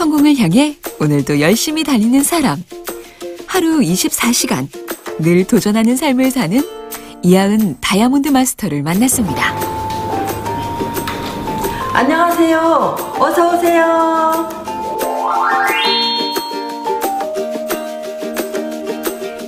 성공을 향해 오늘도 열심히 달리는 사람. 하루 24시간 늘 도전하는 삶을 사는 이하은 다이아몬드 마스터를 만났습니다. 안녕하세요. 어서 오세요.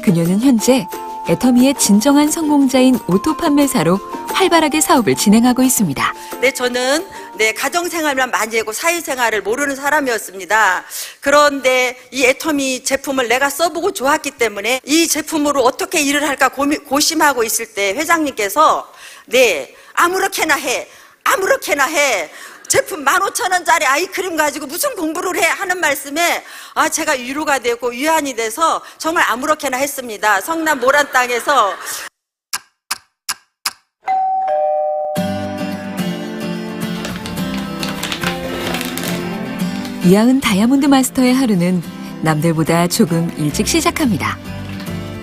그녀는 현재 애터미의 진정한 성공자인 오토 판매사로 활발하게 사업을 진행하고 있습니다. 네, 저는 네, 가정생활만 많이 하고 사회생활을 모르는 사람이었습니다. 그런데 이 애터미 제품을 내가 써보고 좋았기 때문에 이 제품으로 어떻게 일을 할까 고심하고 있을 때 회장님께서 네, 아무렇게나 해. 아무렇게나 해. 제품 15,000원짜리 아이크림 가지고 무슨 공부를 해 하는 말씀에 아 제가 위로가 되고 위안이 돼서 정말 아무렇게나 했습니다. 성남 모란 땅에서 이하은 다이아몬드 마스터의 하루는 남들보다 조금 일찍 시작합니다.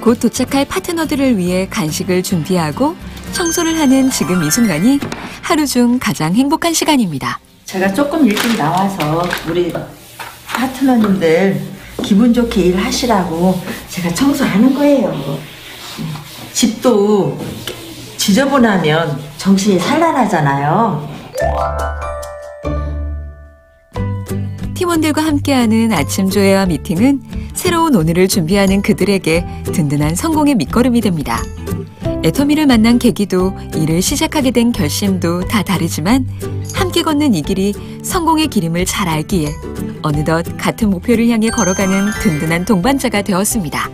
곧 도착할 파트너들을 위해 간식을 준비하고 청소를 하는 지금 이 순간이 하루 중 가장 행복한 시간입니다. 제가 조금 일찍 나와서 우리 파트너님들 기분 좋게 일하시라고 제가 청소하는 거예요. 네. 집도 지저분하면 정신이 산란하잖아요. 팀원들과 함께하는 아침 조회와 미팅은 새로운 오늘을 준비하는 그들에게 든든한 성공의 밑거름이 됩니다. 애터미를 만난 계기도 일을 시작하게 된 결심도 다 다르지만 함께 걷는 이 길이 성공의 기림을 잘 알기에 어느덧 같은 목표를 향해 걸어가는 든든한 동반자가 되었습니다.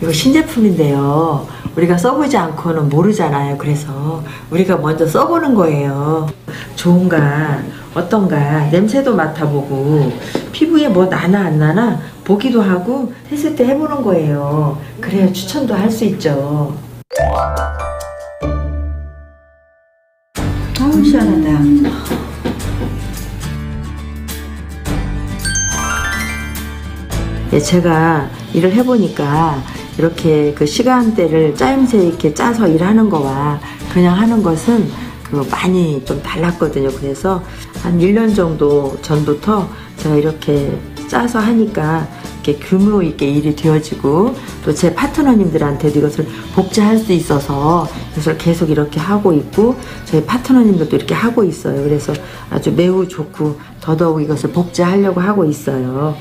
이거 신제품인데요. 우리가 써보지 않고는 모르잖아요. 그래서 우리가 먼저 써보는 거예요. 좋은가, 어떤가, 냄새도 맡아보고, 피부에 뭐 나나 안 나나 보기도 하고, 했을 때 해보는 거예요. 그래야 추천도 할 수 있죠. 아우, 시원하다. 예, 제가 일을 해보니까 이렇게 그 시간대를 짜임새 있게 짜서 일하는 거와 그냥 하는 것은 그 많이 좀 달랐거든요. 그래서 한 1년 정도 전부터 제가 이렇게 짜서 하니까 이렇게 규모 있게 일이 되어지고 또 제 파트너님들한테도 이것을 복제할 수 있어서 이것을 계속 이렇게 하고 있고 저희 파트너님들도 이렇게 하고 있어요. 그래서 아주 매우 좋고 더더욱 이것을 복제하려고 하고 있어요.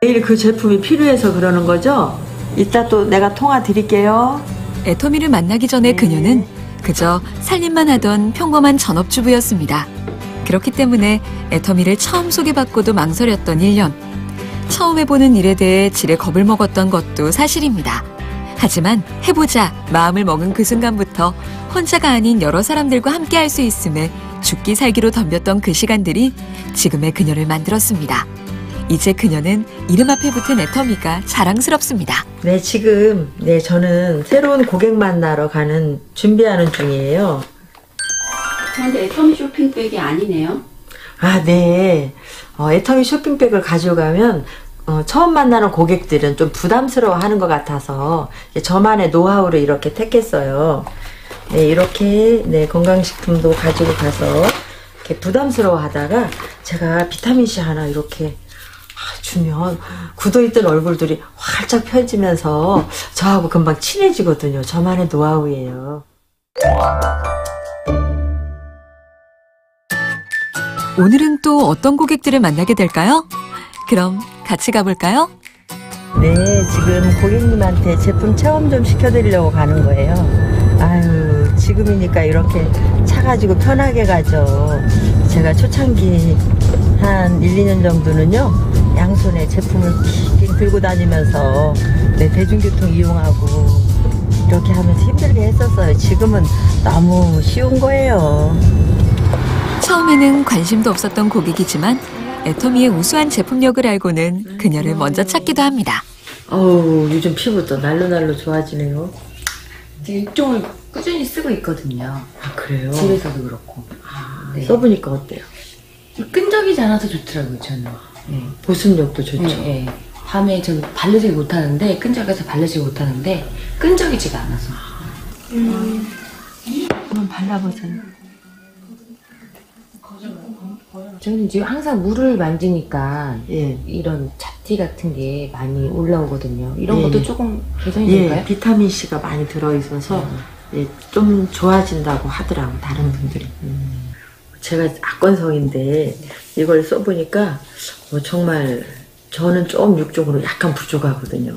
내일 그 제품이 필요해서 그러는 거죠? 이따 또 내가 통화 드릴게요. 애터미를 만나기 전에 그녀는 그저 살림만 하던 평범한 전업주부였습니다. 그렇기 때문에 애터미를 처음 소개받고도 망설였던 1년. 처음 해보는 일에 대해 지레 겁을 먹었던 것도 사실입니다. 하지만 해보자 마음을 먹은 그 순간부터 혼자가 아닌 여러 사람들과 함께 할 수 있음에 죽기 살기로 덤볐던 그 시간들이 지금의 그녀를 만들었습니다. 이제 그녀는 이름 앞에 붙은 애터미가 자랑스럽습니다. 네, 지금 네 저는 새로운 고객 만나러 가는 준비하는 중이에요. 그런데 애터미 쇼핑백이 아니네요. 아, 네. 어, 애터미 쇼핑백을 가져가면 어, 처음 만나는 고객들은 좀 부담스러워 하는 것 같아서 이제 저만의 노하우를 이렇게 택했어요. 네, 이렇게 네, 건강식품도 가지고 가서 이렇게 부담스러워 하다가 제가 비타민C 하나 이렇게 아, 주면 굳어있던 얼굴들이 활짝 펴지면서 저하고 금방 친해지거든요. 저만의 노하우예요. 오늘은 또 어떤 고객들을 만나게 될까요? 그럼 같이 가볼까요? 네, 지금 고객님한테 제품 체험 좀 시켜드리려고 가는 거예요. 아유, 지금이니까 이렇게 차 가지고 편하게 가죠. 제가 초창기 한 1, 2년 정도는요, 양손에 제품을 빙 들고 다니면서 네, 대중교통 이용하고 이렇게 하면서 힘들게 했었어요. 지금은 너무 쉬운 거예요. 처음에는 관심도 없었던 고객이지만 애터미의 우수한 제품력을 알고는 그녀를 먼저 찾기도 합니다. 어우, 요즘 피부도 날로날로 좋아지네요. 일종을 꾸준히 쓰고 있거든요. 아, 그래요? 집에서도 그렇고. 네. 써보니까 어때요? 끈적이지 않아서 좋더라고요, 저는. 네. 보습력도 좋죠. 네, 네. 밤에 저는 바르지 못하는데, 끈적여서 바르지 못하는데, 끈적이지가 않아서. 한번 발라보세요. 저는 지금 항상 물을 만지니까 예. 이런 잡티 같은 게 많이 올라오거든요. 이런 예. 것도 조금 개선이 예, 될까요? 비타민 C가 많이 들어있어서 예, 좀 좋아진다고 하더라고 다른 분들이. 제가 악건성인데 이걸 써보니까 어, 정말 저는 좀 육적으로 약간 부족하거든요.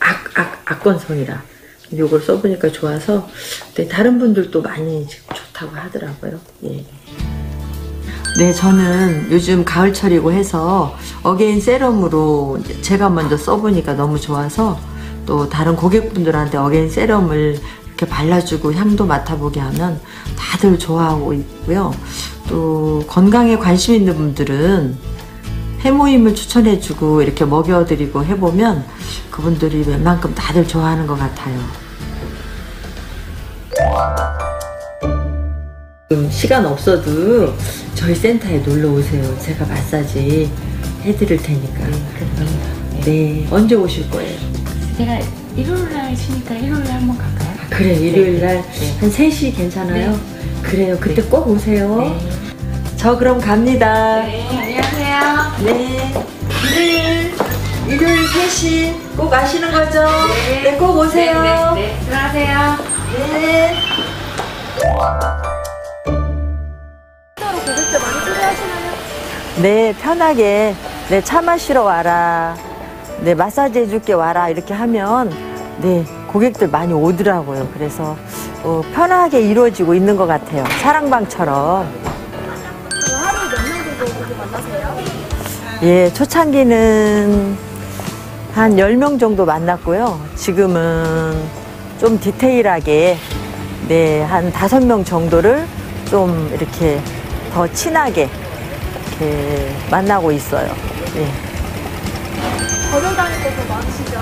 악, 악, 악건성이라. 근데 이걸 써보니까 좋아서 네, 다른 분들도 많이 좋다고 하더라고요. 예. 네, 저는 요즘 가을철이고 해서 어게인 세럼으로 제가 먼저 써보니까 너무 좋아서 또 다른 고객분들한테 어게인 세럼을 이렇게 발라주고 향도 맡아보게 하면 다들 좋아하고 있고요. 또 건강에 관심 있는 분들은 헤모힘을 추천해주고 이렇게 먹여드리고 해보면 그분들이 웬만큼 다들 좋아하는 것 같아요. 지금 시간 없어도 저희 센터에 놀러 오세요. 제가 마사지 해드릴 테니까. 네. 언제 오실 거예요? 제가 일요일 날 쉬니까 일요일 날 한번 갈까요? 그래, 일요일 날 네. 한 3시 괜찮아요? 그래요. 그때 꼭 오세요. 네. 저 그럼 갑니다. 네, 안녕하세요. 네. 일요일, 일요일 3시 꼭 아시는 거죠? 네, 꼭 오세요. 네, 네, 들어가세요. 네. 네, 편하게. 네, 차 마시러 와라. 네, 마사지 해줄게 와라. 이렇게 하면, 네, 고객들 많이 오더라고요. 그래서, 어, 편하게 이루어지고 있는 것 같아요. 사랑방처럼. 하루에 몇명 정도 만나세요? 예, 초창기는 한 10명 정도 만났고요. 지금은 좀 디테일하게, 네, 한 5명 정도를 좀 이렇게 더 친하게 이렇게 만나고 있어요. 예. 거절당할 때더 많으시죠?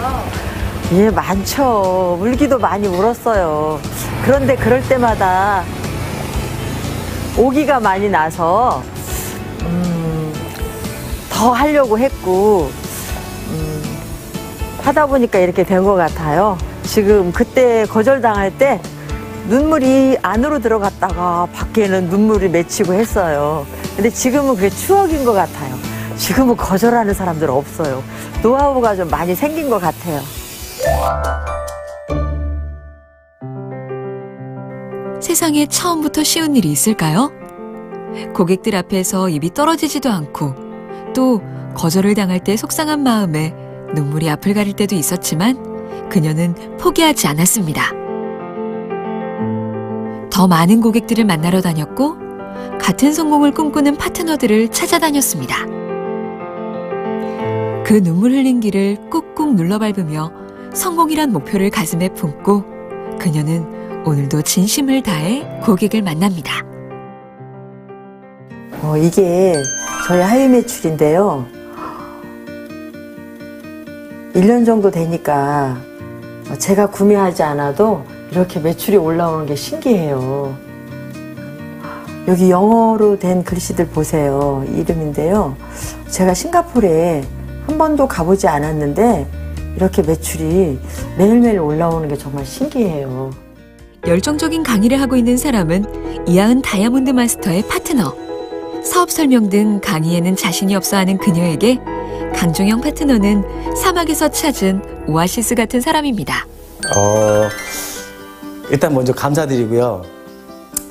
예, 많죠. 울기도 많이 울었어요. 그런데 그럴 때마다 오기가 많이 나서, 음, 더 하려고 했고, 음, 하다 보니까 이렇게 된 것 같아요. 지금 그때 거절당할 때 눈물이 안으로 들어갔다가 밖에는 눈물이 맺히고 했어요. 근데 지금은 그게 추억인 것 같아요. 지금은 거절하는 사람들 없어요. 노하우가 좀 많이 생긴 것 같아요. 세상에 처음부터 쉬운 일이 있을까요? 고객들 앞에서 입이 떨어지지도 않고 또 거절을 당할 때 속상한 마음에 눈물이 앞을 가릴 때도 있었지만 그녀는 포기하지 않았습니다. 더 많은 고객들을 만나러 다녔고 같은 성공을 꿈꾸는 파트너들을 찾아다녔습니다. 그 눈물 흘린 길을 꾹꾹 눌러 밟으며 성공이란 목표를 가슴에 품고 그녀는 오늘도 진심을 다해 고객을 만납니다. 어, 이게 저희 하위 매출인데요. 1년 정도 되니까 제가 구매하지 않아도 이렇게 매출이 올라오는 게 신기해요. 여기 영어로 된 글씨들 보세요. 이름인데요. 제가 싱가포르에 한 번도 가보지 않았는데 이렇게 매출이 매일매일 올라오는 게 정말 신기해요. 열정적인 강의를 하고 있는 사람은 이하은 다이아몬드 마스터의 파트너. 사업 설명 등 강의에는 자신이 없어 하는 그녀에게 강종영 파트너는 사막에서 찾은 오아시스 같은 사람입니다. 어, 일단 먼저 감사드리고요.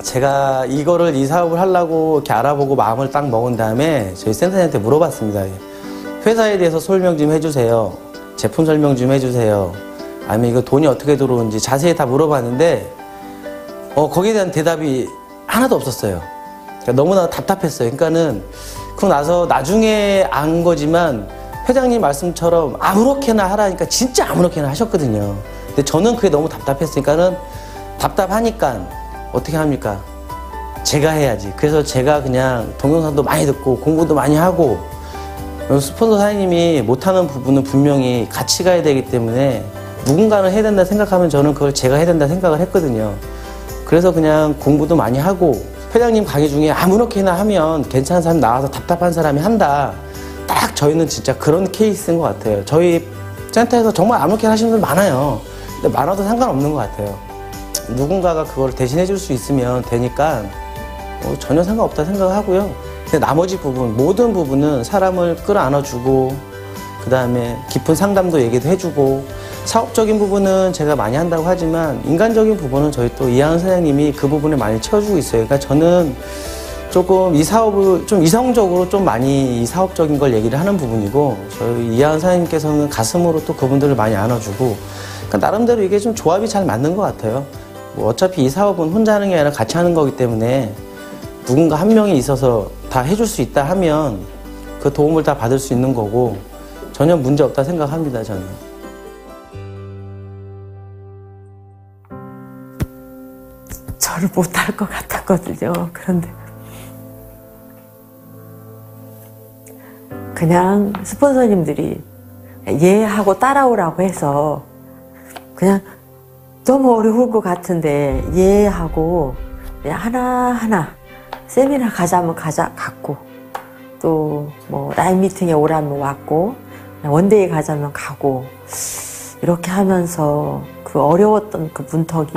제가 이거를 이 사업을 하려고 이렇게 알아보고 마음을 딱 먹은 다음에 저희 센터장한테 물어봤습니다. 회사에 대해서 설명 좀 해주세요. 제품 설명 좀 해주세요. 아니면 이거 돈이 어떻게 들어오는지 자세히 다 물어봤는데 어, 거기에 대한 대답이 하나도 없었어요. 그러니까 너무나 답답했어요. 그러니까는 그러고 나서 나중에 안 거지만 회장님 말씀처럼 아무렇게나 하라니까 진짜 아무렇게나 하셨거든요. 근데 저는 그게 너무 답답했으니까는 답답하니까 어떻게 합니까? 제가 해야지. 그래서 제가 그냥 동영상도 많이 듣고 공부도 많이 하고 스폰서 사장님이 못하는 부분은 분명히 같이 가야 되기 때문에 누군가는 해야 된다 생각하면 저는 그걸 제가 해야 된다 생각을 했거든요. 그래서 그냥 공부도 많이 하고 회장님 강의 중에 아무렇게나 하면 괜찮은 사람 나와서 답답한 사람이 한다. 딱 저희는 진짜 그런 케이스인 것 같아요. 저희 센터에서 정말 아무렇게나 하시는 분들 많아요. 근데 많아도 상관없는 것 같아요. 누군가가 그걸 대신해 줄 수 있으면 되니까 뭐 전혀 상관없다 생각하고요. 근데 나머지 부분, 모든 부분은 사람을 끌어안아주고, 그 다음에 깊은 상담도 얘기도 해주고, 사업적인 부분은 제가 많이 한다고 하지만, 인간적인 부분은 저희 또 이하은 선생님이 그 부분을 많이 채워주고 있어요. 그러니까 저는 조금 이 사업을 좀 이성적으로 좀 많이 이 사업적인 걸 얘기를 하는 부분이고, 저희 이하은 선생님께서는 가슴으로 또 그분들을 많이 안아주고, 그러니까 나름대로 이게 좀 조합이 잘 맞는 것 같아요. 뭐 어차피 이 사업은 혼자 하는 게 아니라 같이 하는 거기 때문에 누군가 한 명이 있어서 다 해줄 수 있다 하면 그 도움을 다 받을 수 있는 거고 전혀 문제 없다 생각합니다, 저는. 저를 못할 것 같았거든요. 그런데 그냥 스폰서님들이 예 하고 따라오라고 해서 그냥 너무 어려울 것 같은데 예 하고 그냥 하나하나 세미나 가자면 가자 갔고 또 뭐 라인 미팅에 오라면 왔고 one day 가자면 가고 이렇게 하면서 그 어려웠던 그 문턱이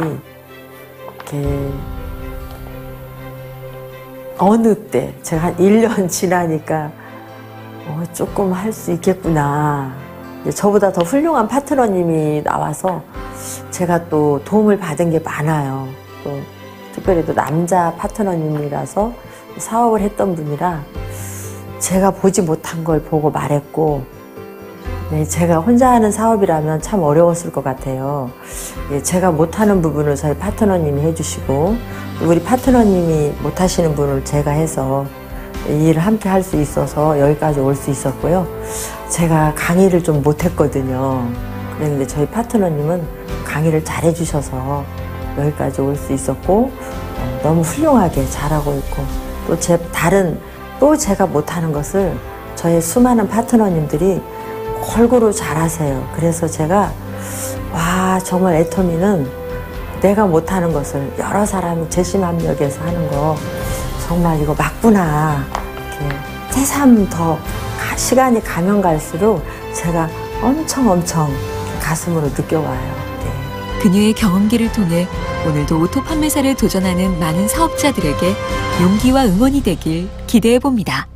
이렇게 어느 때 제가 한 1년 지나니까 어, 조금 할 수 있겠구나. 저보다 더 훌륭한 파트너님이 나와서 제가 또 도움을 받은 게 많아요. 또 특별히 또 남자 파트너님이라서 사업을 했던 분이라 제가 보지 못한 걸 보고 말했고 네, 제가 혼자 하는 사업이라면 참 어려웠을 것 같아요. 예, 제가 못하는 부분을 저희 파트너님이 해주시고 우리 파트너님이 못하시는 분을 제가 해서 이 일을 함께 할 수 있어서 여기까지 올 수 있었고요. 제가 강의를 좀 못했거든요. 그런데 저희 파트너님은 강의를 잘 해주셔서 여기까지 올 수 있었고 어, 너무 훌륭하게 잘하고 있고 또 제 다른 또 제가 못하는 것을 저의 수많은 파트너님들이 골고루 잘하세요. 그래서 제가 와 정말 애터미는 내가 못하는 것을 여러 사람이 재심합력해서 하는 거 정말 이거 맞구나. 이렇게 새삼 더 가- 시간이 가면 갈수록 제가 엄청 엄청 가슴으로 느껴와요. 네. 그녀의 경험기를 통해 오늘도 오토 판매사를 도전하는 많은 사업자들에게 용기와 응원이 되길 기대해 봅니다.